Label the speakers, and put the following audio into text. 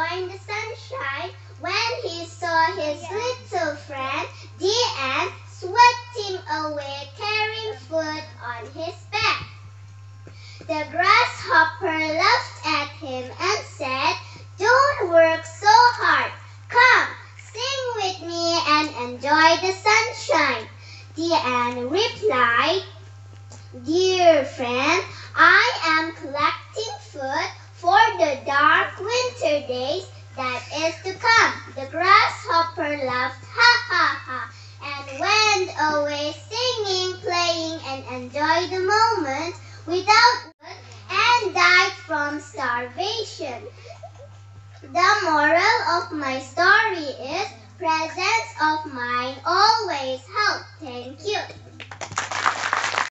Speaker 1: enjoying the sunshine when he saw his little friend, the ant, swept him away carrying food on his back. The grasshopper laughed at him and said, Don't work so hard. Come, sing with me and enjoy the sunshine. The ant replied, Dear friend, winter days that is to come. The grasshopper laughed, ha ha ha, and went away singing, playing, and enjoyed the moment without food and died from starvation. The moral of my story is presence of mind always help. Thank you.